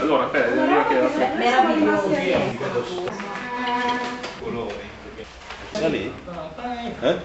Allora, aspetta, devo dire che la colori. Da lì? Eh?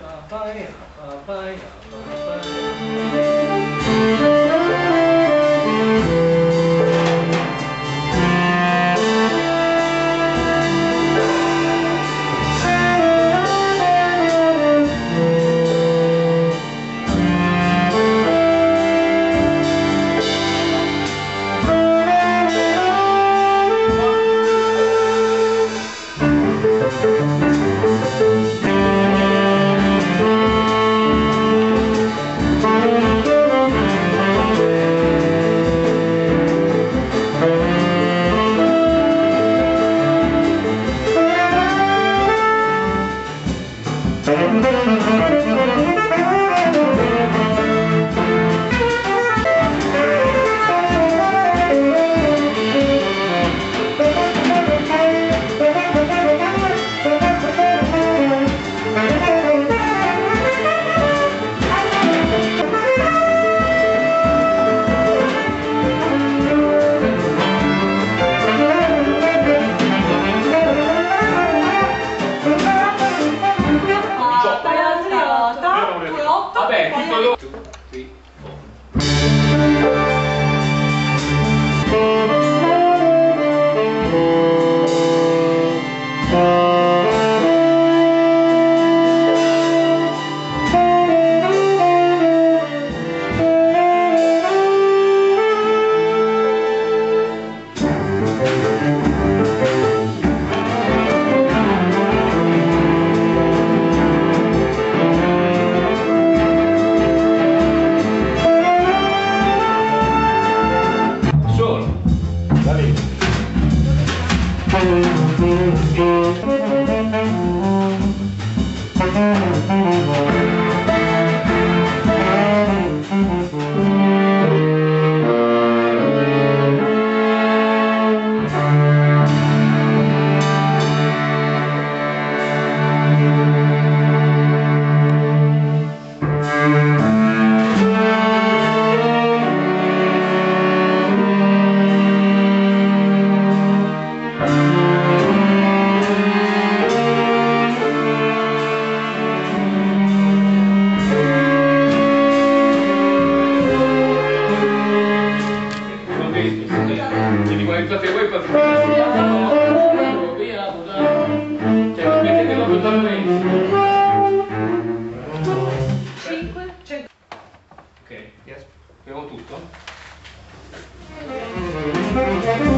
Thank you.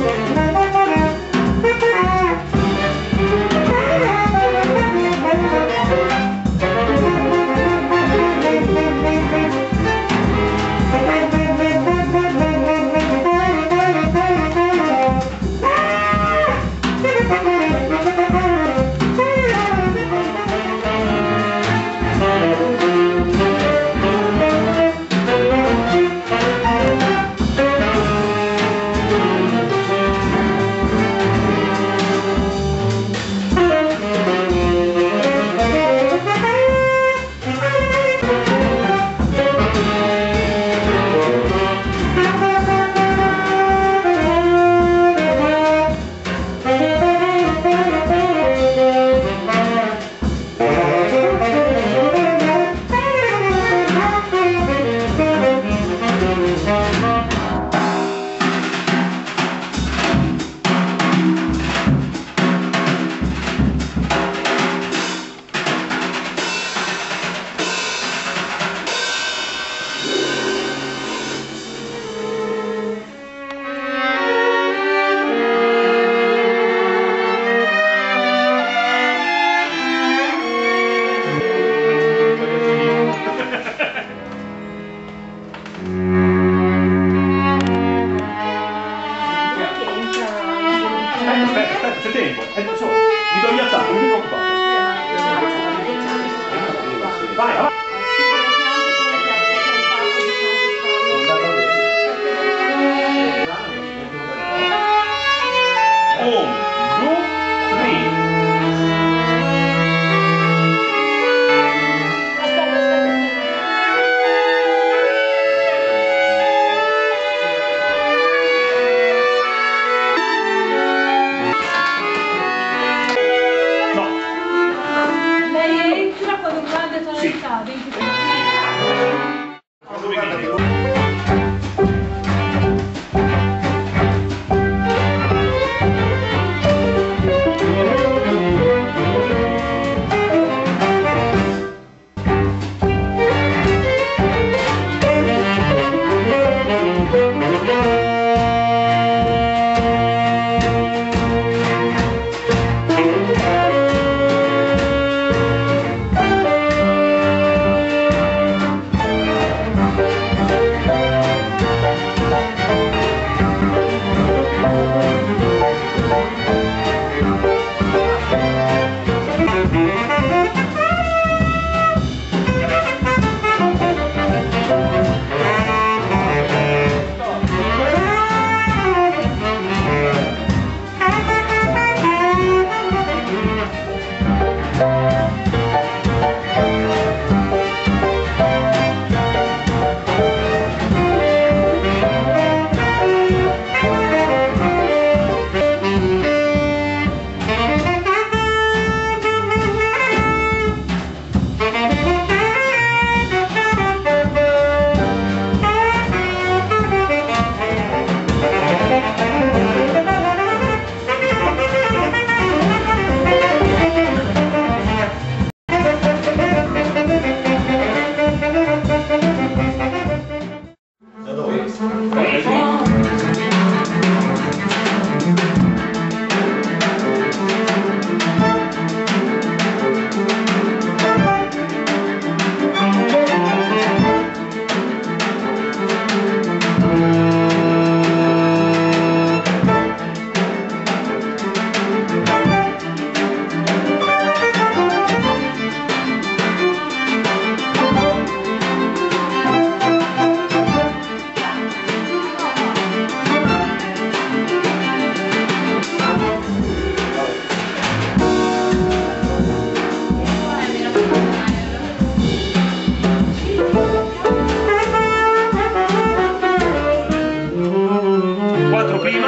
4 prima.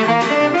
Yeah.